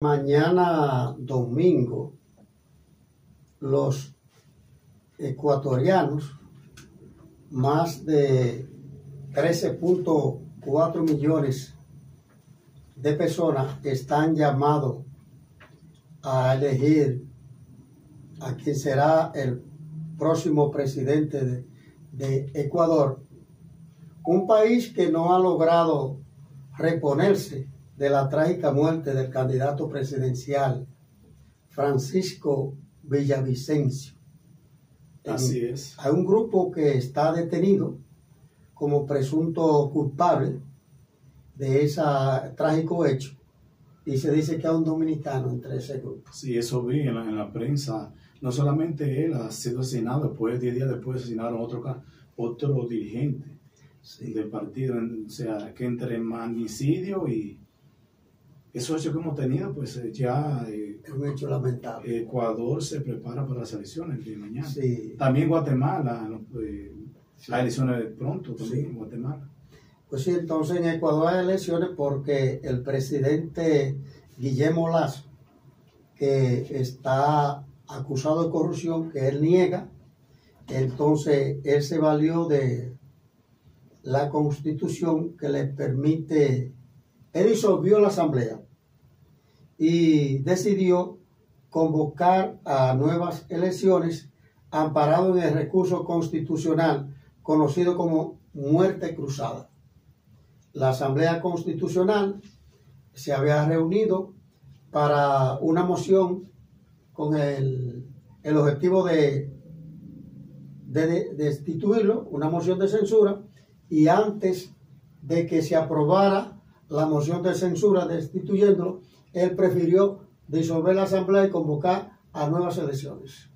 Mañana domingo, los ecuatorianos, más de 13.4 millones de personas están llamados a elegir a quien será el próximo presidente de, de Ecuador, un país que no ha logrado reponerse de la trágica muerte del candidato presidencial Francisco Villavicencio. Así es. Hay un grupo que está detenido como presunto culpable de ese trágico hecho y se dice que hay un dominicano entre ese grupo. Sí, eso vi en la, en la prensa. No solamente él ha sido asesinado, después, 10 días después asesinaron otro, otro dirigente del partido. O sea, que entre magnicidio y esos hechos que hemos tenido, pues eh, ya eh, es un hecho lamentable. Ecuador se prepara para las elecciones de mañana. Sí. También Guatemala, eh, las elecciones de pronto también en Guatemala. Pues sí, entonces en Ecuador hay elecciones porque el presidente Guillermo Lazo, que está acusado de corrupción, que él niega, entonces él se valió de la constitución que le permite, él disolvió la asamblea y decidió convocar a nuevas elecciones amparado en el recurso constitucional conocido como muerte cruzada. La Asamblea Constitucional se había reunido para una moción con el, objetivo de, de destituirlo, una moción de censura, y antes de que se aprobara la moción de censura destituyéndolo, él prefirió disolver la asamblea y convocar a nuevas elecciones.